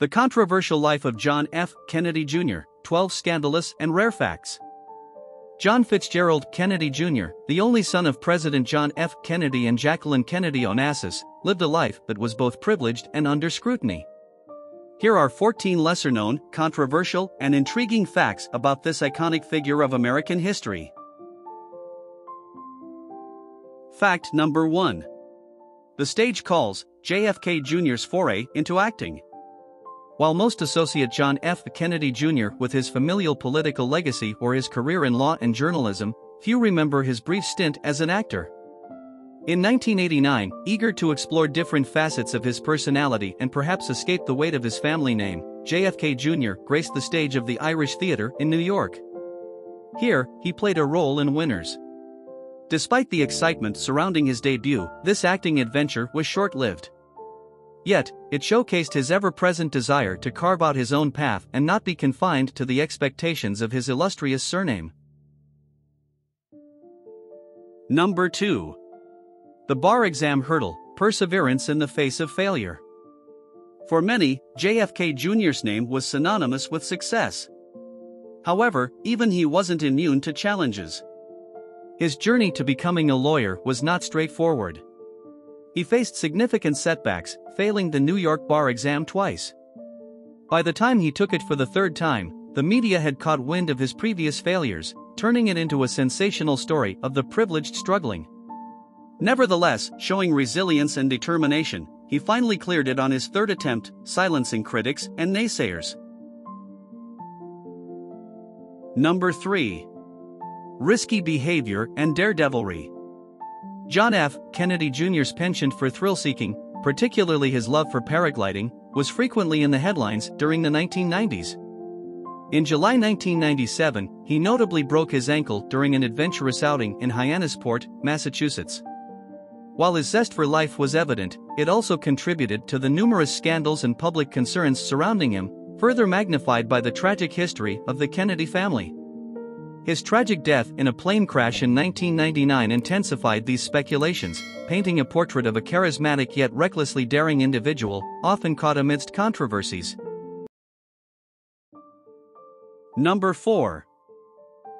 The Controversial Life of John F. Kennedy Jr., 12 Scandalous and Rare Facts. John Fitzgerald Kennedy Jr., the only son of President John F. Kennedy and Jacqueline Kennedy Onassis, lived a life that was both privileged and under scrutiny. Here are 14 lesser known, controversial, and intriguing facts about this iconic figure of American history. Fact number 1 The stage calls JFK Jr.'s foray into acting. While most associate John F. Kennedy Jr. with his familial political legacy or his career in law and journalism, few remember his brief stint as an actor. In 1989, eager to explore different facets of his personality and perhaps escape the weight of his family name, JFK Jr. graced the stage of the Irish Theatre in New York. Here, he played a role in Winners. Despite the excitement surrounding his debut, this acting adventure was short lived. Yet, it showcased his ever present desire to carve out his own path and not be confined to the expectations of his illustrious surname. Number 2. The bar exam hurdle perseverance in the face of failure. For many, JFK Jr.'s name was synonymous with success. However, even he wasn't immune to challenges. His journey to becoming a lawyer was not straightforward. He faced significant setbacks, failing the New York bar exam twice. By the time he took it for the third time, the media had caught wind of his previous failures, turning it into a sensational story of the privileged struggling. Nevertheless, showing resilience and determination, he finally cleared it on his third attempt, silencing critics and naysayers. Number 3. Risky behavior and daredevilry. John F. Kennedy Jr.'s penchant for thrill seeking, particularly his love for paragliding, was frequently in the headlines during the 1990s. In July 1997, he notably broke his ankle during an adventurous outing in Hyannisport, Massachusetts. While his zest for life was evident, it also contributed to the numerous scandals and public concerns surrounding him, further magnified by the tragic history of the Kennedy family. His tragic death in a plane crash in 1999 intensified these speculations, painting a portrait of a charismatic yet recklessly daring individual, often caught amidst controversies. Number 4.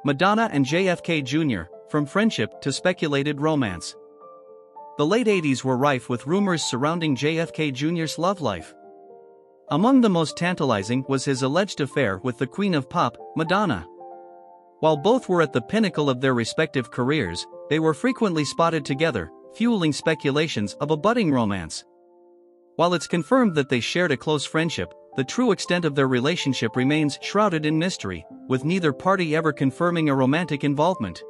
Madonna and JFK Jr., from friendship to speculated romance. The late 80s were rife with rumors surrounding JFK Jr.'s love life. Among the most tantalizing was his alleged affair with the Queen of Pop, Madonna. While both were at the pinnacle of their respective careers, they were frequently spotted together, fueling speculations of a budding romance. While it's confirmed that they shared a close friendship, the true extent of their relationship remains shrouded in mystery, with neither party ever confirming a romantic involvement.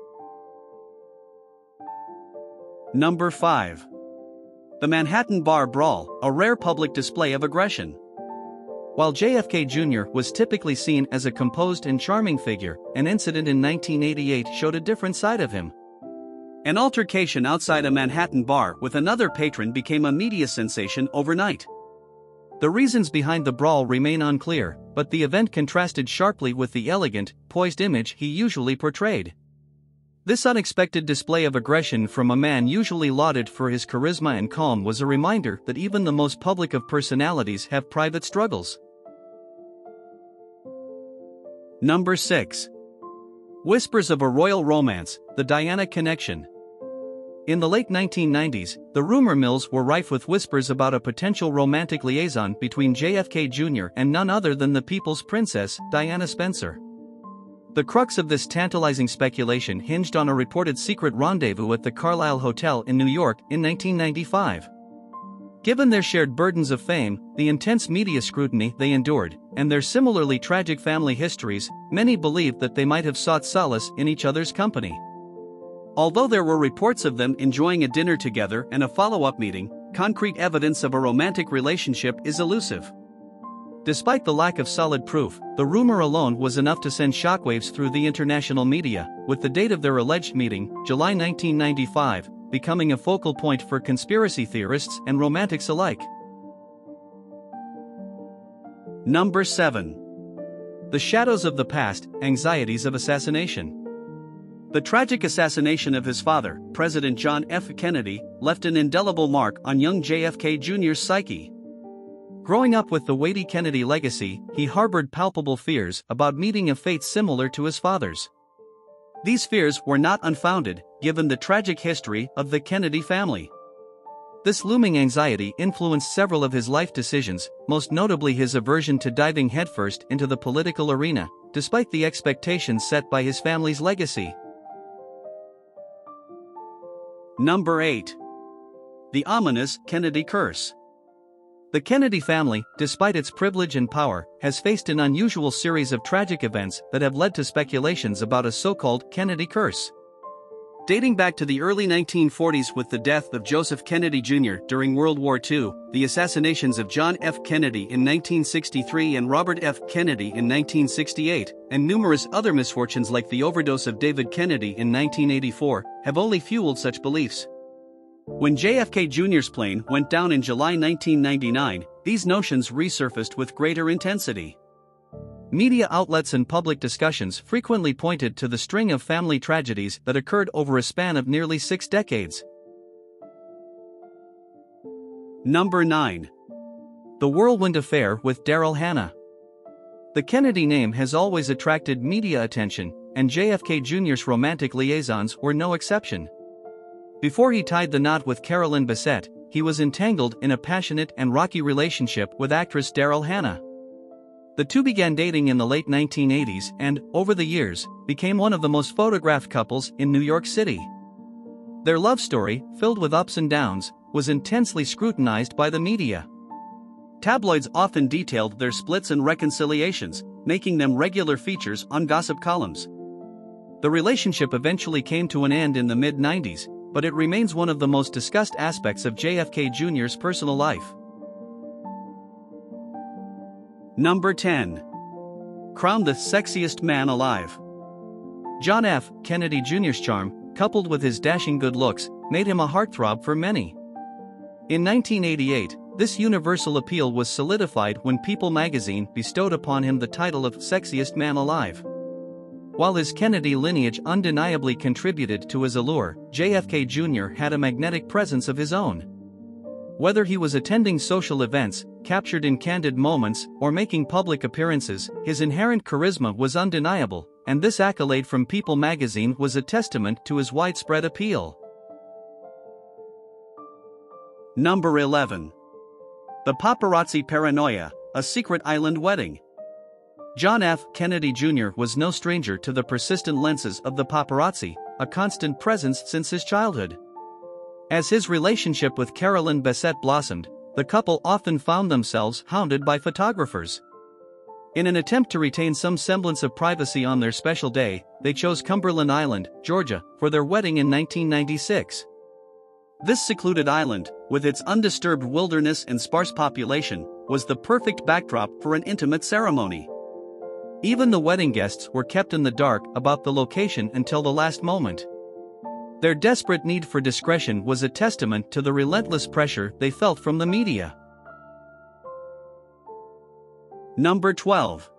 Number 5. The Manhattan Bar Brawl, a rare public display of aggression. While JFK Jr. was typically seen as a composed and charming figure, an incident in 1988 showed a different side of him. An altercation outside a Manhattan bar with another patron became a media sensation overnight. The reasons behind the brawl remain unclear, but the event contrasted sharply with the elegant, poised image he usually portrayed. This unexpected display of aggression from a man usually lauded for his charisma and calm was a reminder that even the most public of personalities have private struggles. Number 6. Whispers of a Royal Romance The Diana Connection. In the late 1990s, the rumor mills were rife with whispers about a potential romantic liaison between JFK Jr. and none other than the People's Princess, Diana Spencer. The crux of this tantalizing speculation hinged on a reported secret rendezvous at the Carlyle Hotel in New York in 1995. Given their shared burdens of fame, the intense media scrutiny they endured, and their similarly tragic family histories, many believed that they might have sought solace in each other's company. Although there were reports of them enjoying a dinner together and a follow up meeting, concrete evidence of a romantic relationship is elusive. Despite the lack of solid proof, the rumor alone was enough to send shockwaves through the international media, with the date of their alleged meeting, July 1995, becoming a focal point for conspiracy theorists and romantics alike. Number 7. The Shadows of the Past Anxieties of Assassination. The tragic assassination of his father, President John F. Kennedy, left an indelible mark on young JFK Jr.'s psyche. Growing up with the weighty Kennedy legacy, he harbored palpable fears about meeting a fate similar to his father's. These fears were not unfounded, given the tragic history of the Kennedy family. This looming anxiety influenced several of his life decisions, most notably his aversion to diving headfirst into the political arena, despite the expectations set by his family's legacy. Number 8. The ominous Kennedy Curse. The Kennedy family, despite its privilege and power, has faced an unusual series of tragic events that have led to speculations about a so called Kennedy curse. Dating back to the early 1940s with the death of Joseph Kennedy Jr. during World War II, the assassinations of John F. Kennedy in 1963 and Robert F. Kennedy in 1968, and numerous other misfortunes like the overdose of David Kennedy in 1984, have only fueled such beliefs. When JFK Jr.'s plane went down in July 1999, these notions resurfaced with greater intensity. Media outlets and public discussions frequently pointed to the string of family tragedies that occurred over a span of nearly six decades. Number 9. The Whirlwind Affair with Daryl Hannah. The Kennedy name has always attracted media attention, and JFK Jr.'s romantic liaisons were no exception. Before he tied the knot with Carolyn Bessette, he was entangled in a passionate and rocky relationship with actress Daryl Hannah. The two began dating in the late 1980s and, over the years, became one of the most photographed couples in New York City. Their love story, filled with ups and downs, was intensely scrutinized by the media. Tabloids often detailed their splits and reconciliations, making them regular features on gossip columns. The relationship eventually came to an end in the mid 90s, but it remains one of the most discussed aspects of JFK Jr.'s personal life. Number 10. Crowned the sexiest man alive. John F. Kennedy Jr.'s charm, coupled with his dashing good looks, made him a heartthrob for many. In 1988, this universal appeal was solidified when People magazine bestowed upon him the title of Sexiest Man Alive. While his Kennedy lineage undeniably contributed to his allure, JFK Jr. had a magnetic presence of his own. Whether he was attending social events, captured in candid moments, or making public appearances, his inherent charisma was undeniable, and this accolade from People magazine was a testament to his widespread appeal. Number 11. The Paparazzi Paranoia, a Secret Island Wedding. John F. Kennedy Jr. was no stranger to the persistent lenses of the paparazzi, a constant presence since his childhood. As his relationship with Carolyn Bessette blossomed, the couple often found themselves hounded by photographers. In an attempt to retain some semblance of privacy on their special day, they chose Cumberland Island, Georgia, for their wedding in 1996. This secluded island, with its undisturbed wilderness and sparse population, was the perfect backdrop for an intimate ceremony. Even the wedding guests were kept in the dark about the location until the last moment. Their desperate need for discretion was a testament to the relentless pressure they felt from the media. Number 12.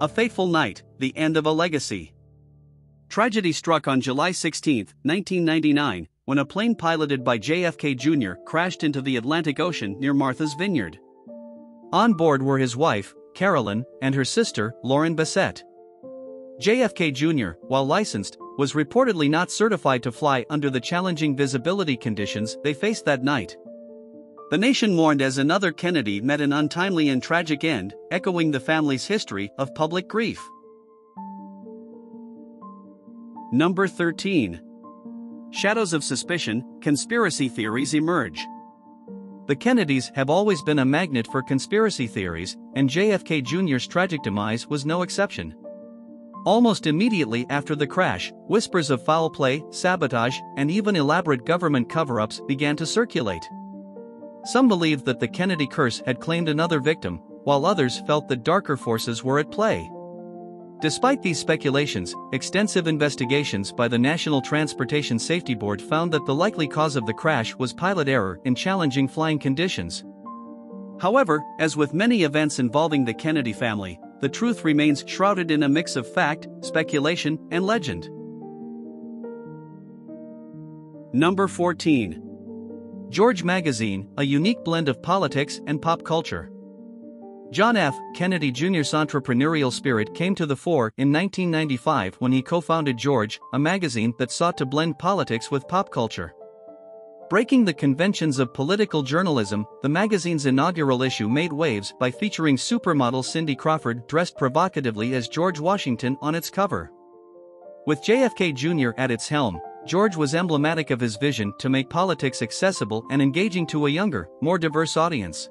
A Fateful Night, The End of a Legacy. Tragedy struck on July 16, 1999, when a plane piloted by JFK Jr. crashed into the Atlantic Ocean near Martha's Vineyard. On board were his wife, Carolyn, and her sister, Lauren Bessette. JFK Jr., while licensed, was reportedly not certified to fly under the challenging visibility conditions they faced that night. The nation mourned as another Kennedy met an untimely and tragic end, echoing the family's history of public grief. Number 13. Shadows of Suspicion Conspiracy Theories Emerge. The Kennedys have always been a magnet for conspiracy theories, and JFK Jr.'s tragic demise was no exception. Almost immediately after the crash, whispers of foul play, sabotage, and even elaborate government cover ups began to circulate. Some believed that the Kennedy curse had claimed another victim, while others felt that darker forces were at play. Despite these speculations, extensive investigations by the National Transportation Safety Board found that the likely cause of the crash was pilot error in challenging flying conditions. However, as with many events involving the Kennedy family, the truth remains shrouded in a mix of fact, speculation, and legend. Number 14. George Magazine, a unique blend of politics and pop culture. John F. Kennedy Jr.'s entrepreneurial spirit came to the fore in 1995 when he co founded George, a magazine that sought to blend politics with pop culture. Breaking the conventions of political journalism, the magazine's inaugural issue made waves by featuring supermodel Cindy Crawford dressed provocatively as George Washington on its cover. With JFK Jr. at its helm, George was emblematic of his vision to make politics accessible and engaging to a younger, more diverse audience.